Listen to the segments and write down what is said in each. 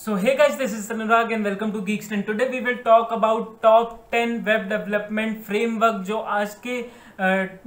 So hey guys, this is Anurag and welcome to Geeks and today we will talk about top 10 web development framework जो आज के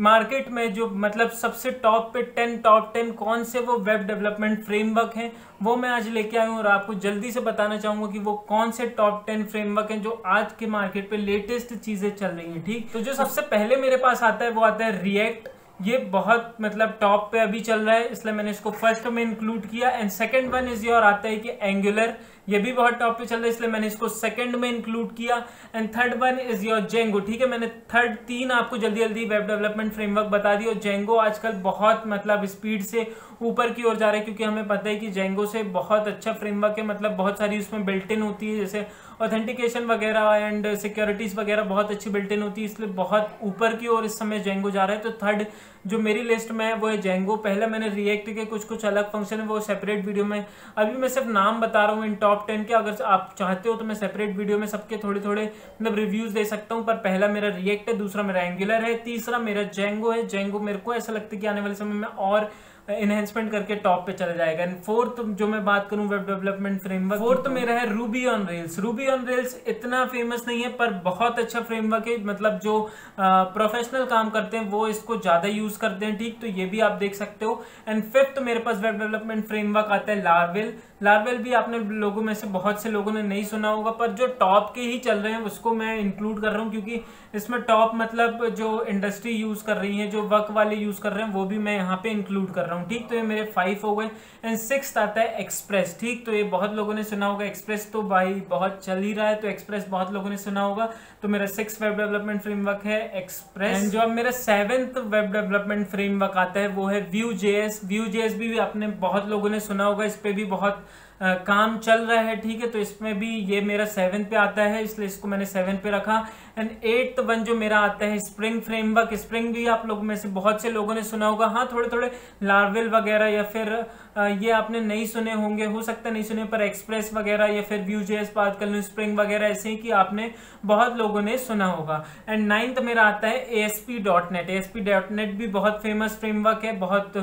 market uh, में जो मतलब सबसे top पे 10 टॉप 10 कौन से वो वेब डेवलपमेंट फ्रेमवर्क हैं वो मैं आज लेके आया हूँ और आपको जल्दी से बताना चाहूँगा कि वो कौन से टॉप टेन फ्रेमवर्क हैं जो आज के मार्केट पे लेटेस्ट चीज़ें चल रही हैं ठीक? तो जो सबसे पहले मेरे पास आता है वो आता है रिएक्ट ये बहुत मतलब टॉप पे अभी चल रहा है इसलिए मैंने इसको फ़र्स्ट में इंक्लूड किया. And second one is your आता है कि एंगुलर ये भी बहुत टॉप पे चल रहा है, इसलिए मैंने इसको सेकंड में इंक्लूड किया। And third one is your Django ठीक है? मैंने थर्ड तीन आपको जल्दी जल्दी वेब डेवलपमेंट फ्रेमवर्क बता दी, और जेंगो आजकल बहुत मतलब स्पीड से ऊपर की ओर जा रहा है, क्योंकि हमें पता है कि जेंगो से बहुत अच्छा फ्रेमवर्क है मतलब बहुत सारी उसमें बिल्ट इन होती है, जैसे ऑथेंटिकेशन वगैरह एंड सिक्योरिटीज वगैरह बहुत अच्छी बिल्ट इन होती है, इसलिए बहुत ऊपर की ओर इस समय जेंगो जा रहा है। तो थर्ड जो मेरी लिस्ट में है, वो है जेंगो पहले मैंने रिएक्ट के कुछ कुछ अलग फ़ंक्शन है, वो सेपरेट वीडियो में, अभी मैं सिर्फ़ नाम बता रहा हूँ इन टॉप टेन के, अगर आप चाहते हो तो मैं सेपरेट वीडियो में सबके थोड़े थोड़े मतलब रिव्यूज़ दे सकता हूँ, पर पहला मेरा रिएक्ट है, दूसरा मेरा एंगुलर है, तीसरा मेरा जेंगो है। जेंगो मेरे को ऐसा लगता है कि आने वाले समय में और इनहेंसमेंट करके टॉप पे चला जाएगा। एंड फोर्थ जो मैं बात करूँ वेब डेवलपमेंट फ्रेमवर्क फोर्थ मेरा है Ruby on Rails Ruby on Rails इतना फ़ेमस नहीं है पर बहुत अच्छा फ्रेमवर्क है। मतलब जो प्रोफेशनल काम करते हैं वो इसको ज़्यादा यूज़ करते हैं ठीक? तो ये भी आप देख सकते हो। एंड फिफ्थ मेरे पास वेब डेवलपमेंट फ्रेमवर्क आता है लार्वेल लार्वेल भी आपने लोगों में से बहुत से लोगों ने नहीं सुना होगा पर जो टॉप के ही चल रहे हैं उसको मैं इंक्लूड कर रहा हूँ क्योंकि इसमें टॉप मतलब जो इंडस्ट्री यूज़ कर रही है जो वर्क वाले यूज़ कर रहे हैं वो भी मैं यहाँ पे इंक्लूड कर रहा हूँ ठीक? तो ये मेरे फाइव हो गए। एंड सिक्स आता है एक्सप्रेस ठीक? तो ये बहुत लोगों ने सुना होगा एक्सप्रेस तो भाई बहुत चल ही रहा है तो एक्सप्रेस बहुत लोगों ने सुना होगा। तो मेरा सिक्स वेब डेवलपमेंट फ्रेमवर्क है एक्सप्रेस जो अब मेरा सेवेंथ वेब डेवलपमेंट फ्रेमवर्क आता है, वो है व्यू जेएस व्यू जेएस भी आपने बहुत लोगों ने सुना होगा, इस पर भी बहुत काम चल रहा है, ठीक है तो इसमें भी ये मेरा सेवन पे आता है, इसलिए इसको मैंने सेवन पे रखा। एंड एट्थ वन जो मेरा आता है स्प्रिंग फ्रेमवर्क स्प्रिंग भी आप लोग में से बहुत से लोगों ने सुना होगा। हाँ थोड़े थोड़े लार्वेल वगैरह या फिर ये आपने नहीं सुने होंगे, हो सकता नहीं सुने, पर एक्सप्रेस वगैरह या फिर व्यू जेस बात कर लूँ स्प्रिंग वगैरह ऐसे ही कि आपने बहुत लोगों ने सुना होगा। एंड नाइन्थ मेरा आता है A S P dot net A S P dot net भी बहुत फ़ेमस फ्रेमवर्क है, बहुत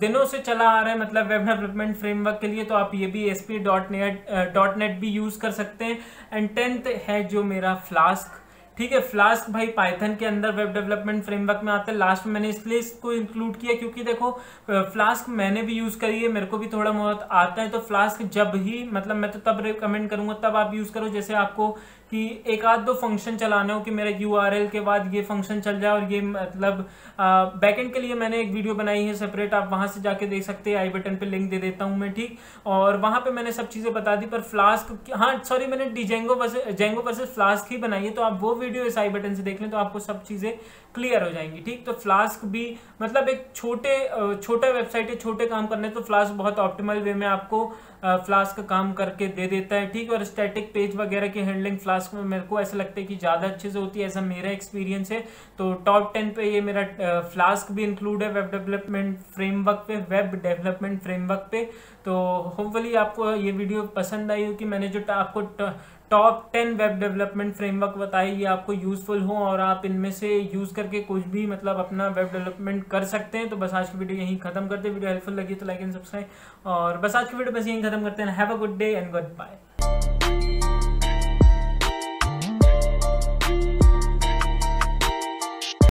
दिनों से चला आ रहा है मतलब वेब डेवलपमेंट फ्रेमवर्क के लिए तो आप ये भी S P dot net dot net भी यूज़ कर सकते हैं। एंड टेंथ है जो मेरा फ्लास्क ठीक है फ्लास्क भाई पाइथन के अंदर वेब डेवलपमेंट फ्रेमवर्क में आते हैं। लास्ट में मैंने इसलिए इसको इंक्लूड किया क्योंकि देखो फ्लास्क मैंने भी यूज़ करी है, मेरे को भी थोड़ा बहुत आता है। तो फ्लास्क जब ही मतलब मैं तो तब रिकमेंड करूँगा, तब आप यूज़ करो। जैसे आपको कि एक आध दो फ़ंक्शन चलाने हो कि मेरे यूआरएल के बाद ये फ़ंक्शन चल जाए और ये मतलब बैकेंड के लिए मैंने एक वीडियो बनाई है सेपरेट आप वहाँ से जाके देख सकते हैं आई बटन पे लिंक दे देता हूँ मैं, ठीक? और वहाँ पे मैंने सब चीज़ें बता दी, पर फ्लास्क हाँ सॉरी मैंने Django versus Django versus Flask ही बनाई है तो आप वो इस आई बटन से देख लें तो आपको सब चीज़ें क्लियर हो जाएँगी, ठीक? तो फ्लास्क भी मतलब एक छोटे छोटा वेबसाइट है छोटे काम करने तो फ्लास्क बहुत ऑप्टिमल वे में आपको फ्लास्क काम करके दे देता है, ठीक और स्टैटिक पेज वगैरह की हैंडलिंग फ्लास्क में मेरे को ऐसा लगता है कि ज़्यादा अच्छे से होती है, ऐसा मेरा एक्सपीरियंस है। तो टॉप टेन पे ये मेरा फ्लास्क भी इंक्लूड है वेब डेवलपमेंट फ्रेमवर्क पे वेब डेवलपमेंट फ्रेमवर्क पे। तो होपफुली आपको ये वीडियो पसंद आई हो कि मैंने जो आपको top ten web development framework बताए ये आपको यूजफुल हो और आप इनमें से यूज़ करके कुछ भी मतलब अपना वेब डेवलपमेंट कर सकते हैं। तो बस आज की वीडियो यहीं खत्म करते हैं। वीडियो हेल्पफुल लगी तो लाइक एंड सब्सक्राइब और बस आज की वीडियो बस यहीं खत्म करते हैं have a good day and goodbye